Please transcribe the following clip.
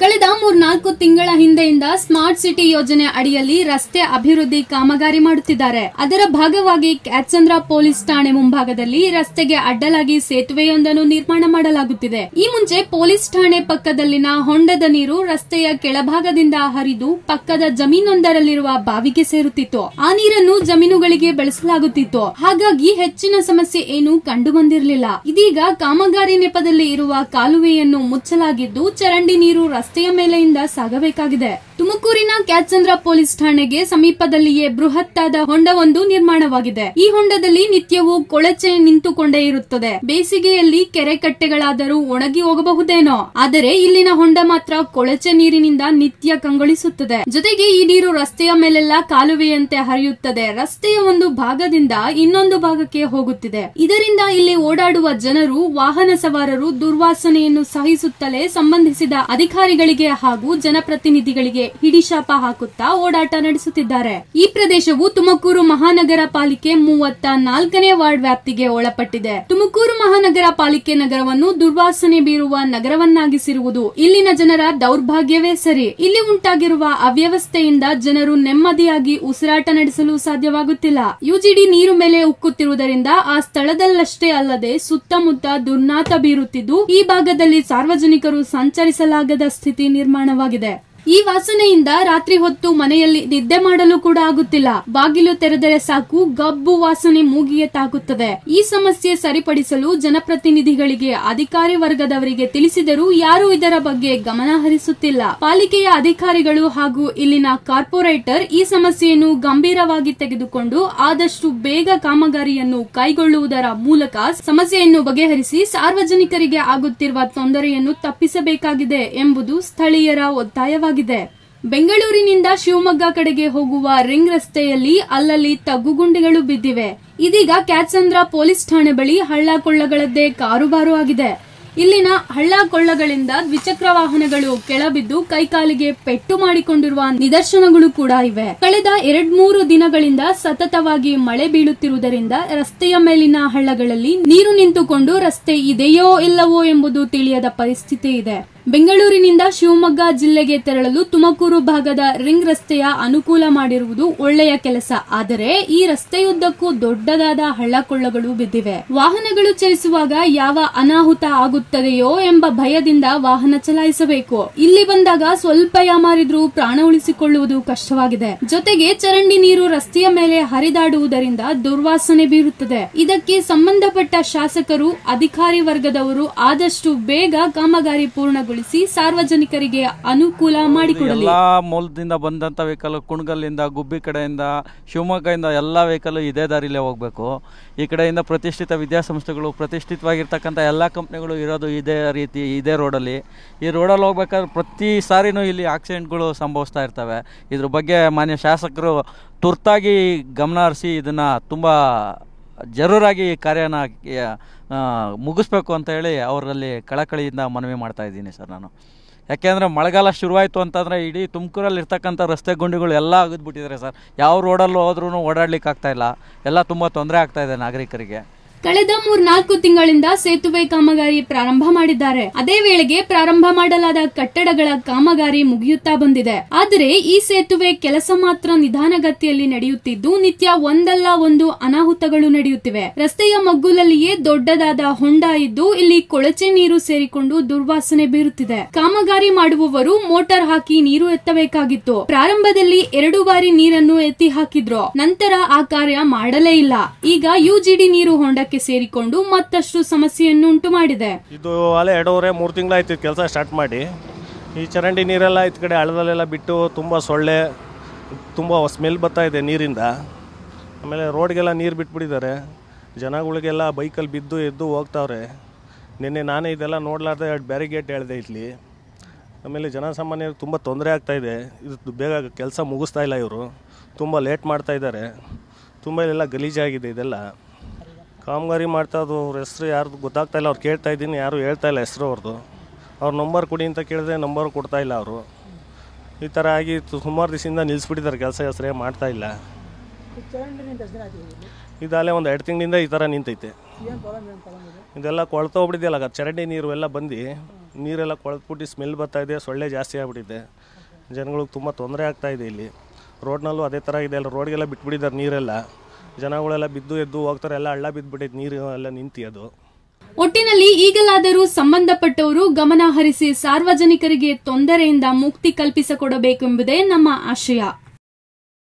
ಕಳೆದ ಮೂರ್ನಾಲ್ಕು ತಿಂಗಳ ಹಿಂದೆಯಿಂದ ಸ್ಮಾರ್ಟ್ ಸಿಟಿ ಯೋಜನೆ ಅಡಿಯಲ್ಲಿ ರಸ್ತೆ ಅಭಿವೃದ್ಧಿ ಕಾಮಗಾರಿ ಮಾಡುತ್ತಿದ್ದಾರೆ. ಅದರ ಭಾಗವಾಗಿ ಕ್ಯಾಚಂದ್ರ ಪೊಲೀಸ್ ಠಾಣೆ ಮುಂಭಾಗದಲ್ಲಿ ರಸ್ತೆಗೆ ಅಡ್ಡಲಾಗಿ ಸೇತುವೆಯೊಂದನ್ನು ನಿರ್ಮಾಣ ಮಾಡಲಾಗುತ್ತಿದೆ. ಈ ಮುಂಚೆ ಪೊಲೀಸ್ ಠಾಣೆ ಪಕ್ಕದಲ್ಲಿನ ಹೊಂಡದ ನೀರು ರಸ್ತೆಯ ಕೆಳಭಾಗದಿಂದ ಹರಿದು ಪಕ್ಕದ ಜಮೀನೊಂದರಲ್ಲಿರುವ ಬಾವಿಗೆ ಸೇರುತ್ತಿತ್ತು. ಆ ನೀರನ್ನು ಜಮೀನುಗಳಿಗೆ ಬಳಸಲಾಗುತ್ತಿತ್ತು. ಹಾಗಾಗಿ ಹೆಚ್ಚಿನ ಸಮಸ್ಯೆ ಏನು ಕಂಡು ಬಂದಿರಲಿಲ್ಲ ಇದೀಗ ಕಾಮಗಾರಿ ನೆಪದಲ್ಲಿ ಇರುವ ಕಾಲುವೆಯನ್ನು ಮುಚ್ಚಲಾಗಿದ್ದು ಚರಂಡಿ ನೀರು ರಸ್ತೆಯ ಮೇಲೆಯಿಂದ ಸಾಗಬೇಕಾಗಿದೆ. ತುಮಕೂರಿನ ಕ್ಯಾತ್ಸಂದ್ರ ಪೊಲೀಸ್ ಠಾಣೆಗೆ ಸಮೀಪದಲ್ಲಿಯೇ ಬೃಹತ್ತಾದ ಹೊಂಡವೊಂದು ನಿರ್ಮಾಣವಾಗಿದೆ. ಈ ಹೊಂಡದಲ್ಲಿ ನಿತ್ಯವೂ ಕೊಳಚೆ ನಿಂತುಕೊಂಡೇ ಇರುತ್ತದೆ. ಬೇಸಿಗೆಯಲ್ಲಿ ಕೆರೆ ಕಟ್ಟೆಗಳಾದರೂ ಒಣಗಿ ಹೋಗಬಹುದೇನೋ? ಆದರೆ ಇಲ್ಲಿನ ಹೊಂಡ ಮಾತ್ರ ಕೊಳಚೆ ನೀರಿನಿಂದ ನಿತ್ಯ ಕಂಗೊಳಿಸುತ್ತದೆ. ಜೊತೆಗೆ ಈ ನೀರು ರಸ್ತೆಯ ಮೇಲೆಲ್ಲ ಕಾಲುವೆಯಂತೆ ಹರಿಯುತ್ತದೆ. ರಸ್ತೆಯ ಒಂದು ಭಾಗದಿಂದ ಇನ್ನೊಂದು ಭಾಗಕ್ಕೆ ಹೋಗುತ್ತಿದೆ. ಇದರಿಂದ ಇಲ್ಲಿ ಓಡಾಡುವ ಜನರು, ವಾಹನ ಸವಾರರು ದುರ್ವಾಸನೆಯನ್ನು ಸಹಿಸುತ್ತಲೇ ಸಂಬಂಧಿಸಿದ ಅಧಿಕಾರಿಗಳಿಗೆ ಹಾಗೂ ಜನಪ್ರತಿನಿಧಿಗಳಿಗೆ ಹಿಡಿಶಾಪ ಹಾಕುತ್ತಾ ಓಡಾಟ ನಡೆಸುತ್ತಿದ್ದಾರೆ. ಈ ಪ್ರದೇಶವು ತುಮಕೂರು ಮಹಾನಗರ ಪಾಲಿಕೆ ಮೂವತ್ತ ನಾಲ್ಕನೇ ವಾರ್ಡ್ ವ್ಯಾಪ್ತಿಗೆ ಒಳಪಟ್ಟಿದೆ. ತುಮಕೂರು ಮಹಾನಗರ ಪಾಲಿಕೆ ನಗರವನ್ನು ದುರ್ವಾಸನೆ ಬೀರುವ ನಗರವನ್ನಾಗಿಸಿರುವುದು ಇಲ್ಲಿನ ಜನರ ದೌರ್ಭಾಗ್ಯವೇ ಸರಿ. ಇಲ್ಲಿ ಉಂಟಾಗಿರುವ ಅವ್ಯವಸ್ಥೆಯಿಂದ ಜನರು ನೆಮ್ಮದಿಯಾಗಿ ಉಸಿರಾಟ ನಡೆಸಲು ಸಾಧ್ಯವಾಗುತ್ತಿಲ್ಲ. ಯುಜಿಡಿ ನೀರು ಮೇಲೆ ಉಕ್ಕುತ್ತಿರುವುದರಿಂದ ಆ ಸ್ಥಳದಲ್ಲಷ್ಟೇ ಅಲ್ಲದೆ ಸುತ್ತಮುತ್ತ ದುರ್ನಾತ ಬೀರುತ್ತಿದ್ದು, ಈ ಭಾಗದಲ್ಲಿ ಸಾರ್ವಜನಿಕರು ಸಂಚರಿಸಲಾಗದ ಸ್ಥಿತಿ ನಿರ್ಮಾಣವಾಗಿದೆ. ಈ ವಾಸನೆಯಿಂದ ರಾತ್ರಿ ಹೊತ್ತು ಮನೆಯಲ್ಲಿ ನಿದ್ದೆ ಮಾಡಲು ಕೂಡ ಆಗುತ್ತಿಲ್ಲ. ಬಾಗಿಲು ತೆರೆದರೆ ಸಾಕು, ಗಬ್ಬು ವಾಸನೆ ಮೂಗಿಗೆ ತಾಕುತ್ತದೆ ಈ ಸಮಸ್ಯೆ ಸರಿಪಡಿಸಲು ಜನಪ್ರತಿನಿಧಿಗಳಿಗೆ, ಅಧಿಕಾರಿ ವರ್ಗದವರಿಗೆ ತಿಳಿಸಿದರೂ ಯಾರೂ ಇದರ ಬಗ್ಗೆ ಗಮನ ಹರಿಸುತ್ತಿಲ್ಲ. ಪಾಲಿಕೆಯ ಅಧಿಕಾರಿಗಳು ಹಾಗೂ ಇಲ್ಲಿನ ಕಾರ್ಪೊರೇಟರ್ ಈ ಸಮಸ್ಯೆಯನ್ನು ಗಂಭೀರವಾಗಿ ತೆಗೆದುಕೊಂಡು ಆದಷ್ಟು ಬೇಗ ಕಾಮಗಾರಿಯನ್ನು ಕೈಗೊಳ್ಳುವುದರ ಮೂಲಕ ಸಮಸ್ಯೆಯನ್ನು ಬಗೆಹರಿಸಿ ಸಾರ್ವಜನಿಕರಿಗೆ ಆಗುತ್ತಿರುವ ತೊಂದರೆಯನ್ನು ತಪ್ಪಿಸಬೇಕಾಗಿದೆ ಎಂಬುದು ಸ್ಥಳೀಯರ ಒತ್ತಾಯವಾಗಿದೆ. ಬೆಂಗಳೂರಿನಿಂದ ಶಿವಮೊಗ್ಗ ಕಡೆಗೆ ಹೋಗುವ ರಿಂಗ್ ರಸ್ತೆಯಲ್ಲಿ ಅಲ್ಲಲ್ಲಿ ತಗ್ಗುಗುಂಡಿಗಳು ಬಿದ್ದಿವೆ. ಇದೀಗ ಕ್ಯಾತ್ಸಂದ್ರ ಪೊಲೀಸ್ ಠಾಣೆ ಬಳಿ ಹಳ್ಳ ಕೊಳ್ಳಗಳದ್ದೇ ಕಾರುಬಾರು ಆಗಿದೆ. ಇಲ್ಲಿನ ಹಳ್ಳ ಕೊಳ್ಳಗಳಿಂದ ದ್ವಿಚಕ್ರ ವಾಹನಗಳು ಕೆಳಬಿದ್ದು ಕೈಕಾಲಿಗೆ ಪೆಟ್ಟು ಮಾಡಿಕೊಂಡಿರುವ ನಿದರ್ಶನಗಳು ಕೂಡ ಇವೆ. ಕಳೆದ ಎರಡ್ ಮೂರು ದಿನಗಳಿಂದ ಸತತವಾಗಿ ಮಳೆ ಬೀಳುತ್ತಿರುವುದರಿಂದ ರಸ್ತೆಯ ಮೇಲಿನ ಹಳ್ಳಗಳಲ್ಲಿ ನೀರು ನಿಂತುಕೊಂಡು ರಸ್ತೆ ಇದೆಯೋ ಇಲ್ಲವೋ ಎಂಬುದು ತಿಳಿಯದ ಪರಿಸ್ಥಿತಿ ಇದೆ. ಬೆಂಗಳೂರಿನಿಂದ ಶಿವಮೊಗ್ಗ ಜಿಲ್ಲೆಗೆ ತೆರಳಲು ತುಮಕೂರು ಭಾಗದ ರಿಂಗ್ ರಸ್ತೆಯ ಅನುಕೂಲ ಮಾಡಿರುವುದು ಒಳ್ಳೆಯ ಕೆಲಸ. ಆದರೆ ಈ ರಸ್ತೆಯುದ್ದಕ್ಕೂ ದೊಡ್ಡದಾದ ಹಳ್ಳಕೊಳ್ಳಗಳು ಬಿದ್ದಿವೆ. ವಾಹನಗಳು ಚಲಿಸುವಾಗ ಯಾವ ಅನಾಹುತ ಆಗುತ್ತದೆಯೋ ಎಂಬ ಭಯದಿಂದ ವಾಹನ ಚಲಾಯಿಸಬೇಕು. ಇಲ್ಲಿ ಬಂದಾಗ ಸ್ವಲ್ಪ ಯಾಮಾರಿದ್ರೂ ಪ್ರಾಣ ಉಳಿಸಿಕೊಳ್ಳುವುದು ಕಷ್ಟವಾಗಿದೆ. ಜೊತೆಗೆ ಚರಂಡಿ ನೀರು ರಸ್ತೆಯ ಮೇಲೆ ಹರಿದಾಡುವುದರಿಂದ ದುರ್ವಾಸನೆ ಬೀರುತ್ತದೆ. ಇದಕ್ಕೆ ಸಂಬಂಧಪಟ್ಟ ಶಾಸಕರು, ಅಧಿಕಾರಿ ವರ್ಗದವರು ಆದಷ್ಟು ಬೇಗ ಕಾಮಗಾರಿ ಪೂರ್ಣಗೊಳಿಸಿ ಸಾರ್ವಜನಿಕರಿಗೆ ಅನುಕೂಲ ಮಾಡಿಕೊಡಲಿ. ಎಲ್ಲಾ ಮೂಲದಿಂದ ಬಂದಂತ ವೆಹಿಕಲ್ ಕುಣಗಲ್ಲಿಂದ, ಗುಬ್ಬಿ ಕಡೆಯಿಂದ, ಶಿವಮೊಗ್ಗದಿಂದ ಎಲ್ಲ ವೆಹಿಕಲ್ ಇದೇ ದಾರಿಲೇ ಹೋಗಬೇಕು. ಈ ಕಡೆಯಿಂದ ಪ್ರತಿಷ್ಠಿತ ವಿದ್ಯಾಸಂಸ್ಥೆಗಳು ಪ್ರತಿಷ್ಠಿತವಾಗಿರ್ತಕ್ಕಂಥ ಎಲ್ಲ ಕಂಪ್ನಿಗಳು ಇರೋದು ಇದೇ ರೀತಿ, ಇದೇ ರೋಡಲ್ಲಿ ಈ ರೋಡಲ್ಲಿ ಹೋಗ್ಬೇಕಾದ್ರೆ ಪ್ರತಿ ಸಾರಿನೂ ಇಲ್ಲಿ ಆಕ್ಸಿಡೆಂಟ್ಗಳು ಸಂಭವಿಸ್ತಾ ಇರ್ತವೆ. ಇದ್ರ ಬಗ್ಗೆ ಮಾನ್ಯ ಶಾಸಕರು ತುರ್ತಾಗಿ ಗಮನ ಹರಿಸಿ ಇದನ್ನು ತುಂಬ ಜರೂರಾಗಿ ಈ ಕಾರ್ಯನ ಮುಗಿಸ್ಬೇಕು ಅಂತ ಹೇಳಿ ಅವರಲ್ಲಿ ಕಳಕಳಿಯಿಂದ ಮನವಿ ಮಾಡ್ತಾ ಇದ್ದೀನಿ ಸರ್ ನಾನು. ಯಾಕೆಂದರೆ ಮಳೆಗಾಲ ಶುರುವಾಯಿತು ಅಂತಂದರೆ ಇಡೀ ತುಮಕೂರಲ್ಲಿ ಇರ್ತಕ್ಕಂಥ ರಸ್ತೆ ಗುಂಡಿಗಳು ಎಲ್ಲ ಆಗಿದ್ಬಿಟ್ಟಿದ್ದಾರೆ ಸರ್. ಯಾವ ರೋಡಲ್ಲೂ ಹೋದ್ರೂ ಓಡಾಡ್ಲಿಕ್ಕೆ ಆಗ್ತಾಯಿಲ್ಲ ಎಲ್ಲ ತುಂಬ ತೊಂದರೆ ಆಗ್ತಾಯಿದೆ ನಾಗರಿಕರಿಗೆ. ಕಳೆದ ಮೂರ್ನಾಲ್ಕು ತಿಂಗಳಿಂದ ಸೇತುವೆ ಕಾಮಗಾರಿ ಪ್ರಾರಂಭ ಮಾಡಿದ್ದಾರೆ. ಅದೇ ವೇಳೆಗೆ ಪ್ರಾರಂಭ ಮಾಡಲಾದ ಕಟ್ಟಡಗಳ ಕಾಮಗಾರಿ ಮುಗಿಯುತ್ತಾ ಬಂದಿದೆ. ಆದರೆ ಈ ಸೇತುವೆ ಕೆಲಸ ಮಾತ್ರ ನಿಧಾನಗತಿಯಲ್ಲಿ ನಡೆಯುತ್ತಿದ್ದು, ನಿತ್ಯ ಒಂದಲ್ಲ ಒಂದು ಅನಾಹುತಗಳು ನಡೆಯುತ್ತಿವೆ. ರಸ್ತೆಯ ಮಗ್ಗುಲಲ್ಲಿಯೇ ದೊಡ್ಡದಾದ ಹೊಂಡ ಇದ್ದು, ಇಲ್ಲಿ ಕೊಳಚೆ ನೀರು ಸೇರಿಕೊಂಡು ದುರ್ವಾಸನೆ ಬೀರುತ್ತಿದೆ. ಕಾಮಗಾರಿ ಮಾಡುವವರು ಮೋಟಾರ್ ಹಾಕಿ ನೀರು ಎತ್ತಬೇಕಾಗಿತ್ತು. ಪ್ರಾರಂಭದಲ್ಲಿ ಎರಡು ಬಾರಿ ನೀರನ್ನು ಎತ್ತಿ ಹಾಕಿದ್ರು. ನಂತರ ಆ ಕಾರ್ಯ ಮಾಡಲೇ ಇಲ್ಲ. ಈಗ ಯುಜಿಡಿ ನೀರು ಹೊಂಡಕ್ಕೆ ಸೇರಿಕೊಂಡು ಮತ್ತಷ್ಟು ಸಮಸ್ಯೆಯನ್ನು ಉಂಟು ಮಾಡಿದೆ. ಇದು ಅಲೆ ಎರಡೂವರೆ, ಮೂರು ತಿಂಗಳಾಯ್ತು ಕೆಲಸ ಸ್ಟಾರ್ಟ್ ಮಾಡಿ. ಈ ಚರಂಡಿ ನೀರೆಲ್ಲ ಈ ಕಡೆ ಹಳ್ಳದಲ್ಲೆಲ್ಲ ಬಿಟ್ಟು ತುಂಬ ಸೊಳ್ಳೆ, ತುಂಬ ಸ್ಮೆಲ್ ಬರ್ತಾ ಇದೆ ನೀರಿಂದ. ಆಮೇಲೆ ರೋಡ್ಗೆಲ್ಲ ನೀರು ಬಿಟ್ಬಿಟ್ಟಿದ್ದಾರೆ. ಜನಗಳಿಗೆಲ್ಲ ಬೈಕಲ್ಲಿ ಬಿದ್ದು ಎದ್ದು ಹೋಗ್ತಾವ್ರೆ. ನಿನ್ನೆ ನಾನೇ ಇದೆಲ್ಲ ನೋಡ್ಲಾರ್ದೆ ಎರಡು ಬ್ಯಾರಿಗೇಟ್ ಹೇಳಿದೆ ಇಲ್ಲಿ. ಆಮೇಲೆ ಜನಸಾಮಾನ್ಯರು ತುಂಬ ತೊಂದರೆ ಆಗ್ತಾ ಇದೆ. ಇದು ಬೇಗ ಕೆಲಸ ಮುಗಿಸ್ತಾ ಇಲ್ಲ ಇವರು. ತುಂಬ ಲೇಟ್ ಮಾಡ್ತಾ ಇದ್ದಾರೆ. ತುಂಬ ಇಲ್ಲೆಲ್ಲ ಗಲೀಜಾಗಿದೆ ಇದೆಲ್ಲ. ಕಾಮಗಾರಿ ಮಾಡ್ತಾ ಅದು ಅವ್ರ ಹೆಸ್ರು ಯಾರ್ದು ಗೊತ್ತಾಗ್ತಾ ಇಲ್ಲ, ಅವ್ರು ಕೇಳ್ತಾ ಇದ್ದೀನಿ, ಯಾರು ಹೇಳ್ತಾ ಇಲ್ಲ ಹೆಸರು ಅವ್ರದ್ದು ಅವ್ರ ನಂಬರ್ ಕೊಡಿ ಅಂತ ಕೇಳಿದ್ರೆ ನಂಬರ್ ಕೊಡ್ತಾ ಇಲ್ಲ ಅವರು. ಈ ಥರ ಆಗಿ ಸುಮಾರು ದಿವಸದಿಂದ ನಿಲ್ಲಿಸ್ಬಿಟ್ಟಿದ್ದಾರೆ ಕೆಲಸ ಹೆಸರೇ ಮಾಡ್ತಾ ಇಲ್ಲ. ಇದಲ್ಲೇ ಒಂದು ಎರಡು ತಿಂಗಳಿಂದ ಈ ಥರ ನಿಂತೈತೆ. ಇದೆಲ್ಲ ಕೊಳ್ತಾ ಹೋಗ್ಬಿಟ್ಟಿದೆಯಲ್ಲ ಚರಂಡಿ ನೀರು ಎಲ್ಲ ಬಂದು ನೀರೆಲ್ಲ ಕೊಳೆತ್ಬಿಟ್ಟು ಸ್ಮೆಲ್ ಬರ್ತಾ ಇದೆ, ಸೊಳ್ಳೆ ಜಾಸ್ತಿ ಆಗ್ಬಿಟ್ಟಿದೆ. ಜನಗಳಿಗೆ ತುಂಬ ತೊಂದರೆ ಆಗ್ತಾ ಇದೆ ಇಲ್ಲಿ. ರೋಡ್ನಲ್ಲೂ ಅದೇ ಥರ ಇದೆ, ಅಲ್ಲ ರೋಡ್ಗೆಲ್ಲ ಬಿಟ್ಬಿಟ್ಟಿದ್ದಾರೆ ನೀರೆಲ್ಲ. ಜನಗಳೆಲ್ಲ ಬಿದ್ದು ಎದ್ದು ಹೋಗ್ತಾರೆ, ಎಲ್ಲ ಹಳ್ಳ ಬಿದ್ದುಬಿಟ್ಟೈತೆ ನೀರು ಎಲ್ಲ ನಿಂತಿ ಅದು. ಒಟ್ಟಿನಲ್ಲಿ ಈಗಲಾದರೂ ಸಂಬಂಧಪಟ್ಟವರು ಗಮನ ಹರಿಸಿ ಸಾರ್ವಜನಿಕರಿಗೆ ತೊಂದರೆಯಿಂದ ಮುಕ್ತಿ ಕಲ್ಪಿಸಿಕೊಡಬೇಕೆಂಬುದೇ ನಮ್ಮ ಆಶಯ.